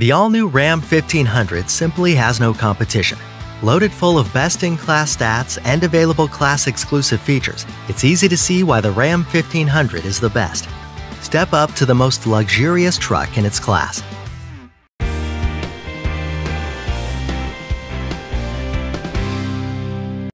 The all new Ram 1500 simply has no competition. Loaded full of best in class stats and available class exclusive features, it's easy to see why the Ram 1500 is the best. Step up to the most luxurious truck in its class